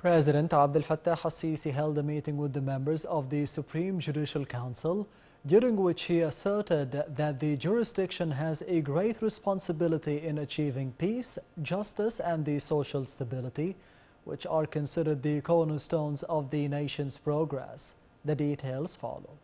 President Abdel Fattah al-Sisi held a meeting with the members of the Supreme Judicial Council, during which he asserted that the jurisdiction has a great responsibility in achieving peace, justice and the social stability, which are considered the cornerstones of the nation's progress. The details follow.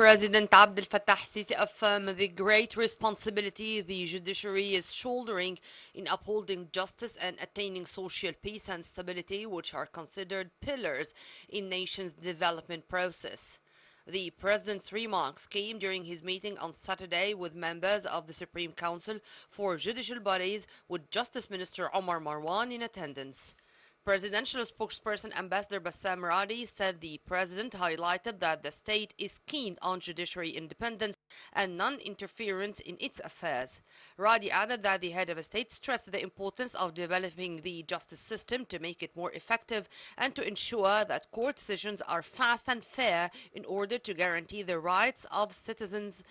President Abdel Fattah Sisi affirmed the great responsibility the judiciary is shouldering in upholding justice and attaining social peace and stability, which are considered pillars in nation's development process. The president's remarks came during his meeting on Saturday with members of the Supreme Council for Judicial Bodies with Justice Minister Omar Marwan in attendance. Presidential spokesperson Ambassador Bassam Radi said the president highlighted that the state is keen on judiciary independence and non-interference in its affairs. Radi added that the head of state stressed the importance of developing the justice system to make it more effective and to ensure that court decisions are fast and fair in order to guarantee the rights of citizens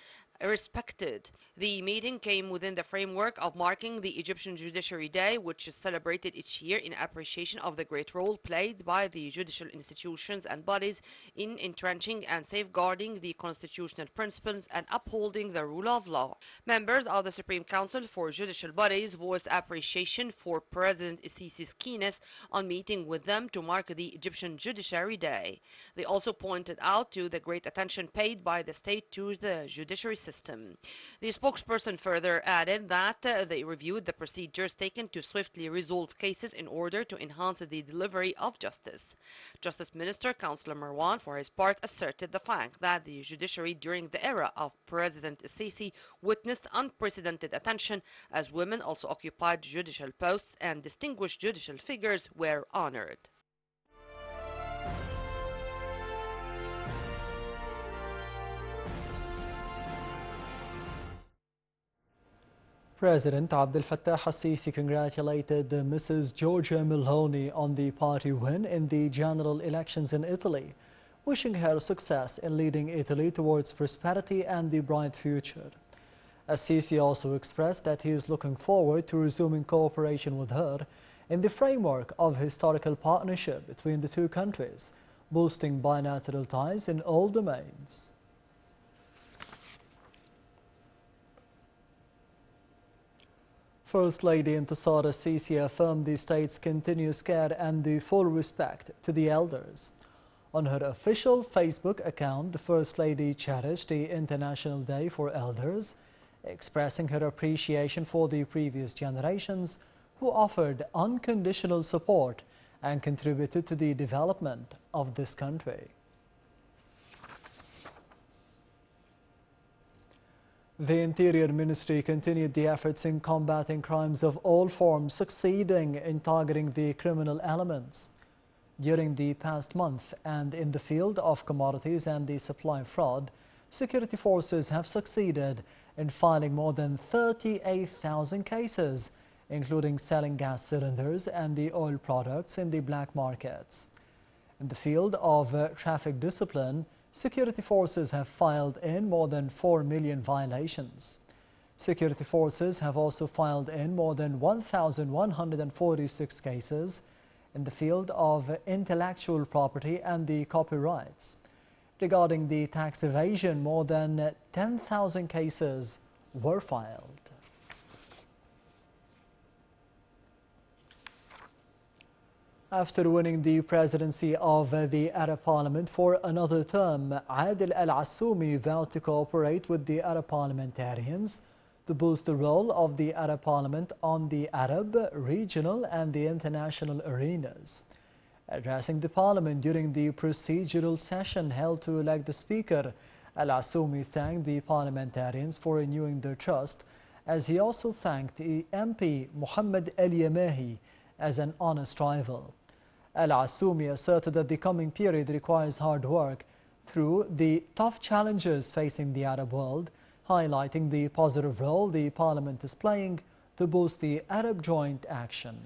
respected. The meeting came within the framework of marking the Egyptian Judiciary Day, which is celebrated each year in appreciation of the great role played by the judicial institutions and bodies in entrenching and safeguarding the constitutional principles and upholding the rule of law. Members of the Supreme Council for Judicial Bodies voiced appreciation for President Sisi's keenness on meeting with them to mark the Egyptian Judiciary Day. They also pointed out to the great attention paid by the state to the judiciary system system. The spokesperson further added that uh, they reviewed the procedures taken to swiftly resolve cases in order to enhance the delivery of justice. Justice Minister Councillor Marwan, for his part, asserted the fact that the judiciary during the era of President Sisi witnessed unprecedented attention as women also occupied judicial posts and distinguished judicial figures were honored. President Abdel Fattah al-Sisi congratulated Mrs. Giorgia Meloni on the party win in the general elections in Italy, wishing her success in leading Italy towards prosperity and the bright future. Al-Sisi also expressed that he is looking forward to resuming cooperation with her in the framework of historical partnership between the two countries, boosting bilateral ties in all domains. First Lady Intisar Sisi affirmed the state's continuous care and the full respect to the elders. On her official Facebook account, the First Lady cherished the International Day for Elders, expressing her appreciation for the previous generations who offered unconditional support and contributed to the development of this country. The Interior Ministry continued the efforts in combating crimes of all forms, succeeding in targeting the criminal elements. During the past month and in the field of commodities and the supply fraud, security forces have succeeded in filing more than 38,000 cases, including selling gas cylinders and the oil products in the black markets. In the field of uh, traffic discipline, security forces have filed in more than 4 million violations. Security forces have also filed in more than 1,146 cases in the field of intellectual property and the copyrights. Regarding the tax evasion, more than 10,000 cases were filed. After winning the presidency of uh, the Arab Parliament for another term, Adil Al-Assoumi vowed to cooperate with the Arab parliamentarians to boost the role of the Arab Parliament on the Arab, regional and the international arenas. Addressing the Parliament during the procedural session held to elect the Speaker, Al-Assoumi thanked the parliamentarians for renewing their trust, as he also thanked the MP Muhammad El Yamahi as an honest rival. Al-Assoumi asserted that the coming period requires hard work through the tough challenges facing the Arab world, highlighting the positive role the parliament is playing to boost the Arab joint action.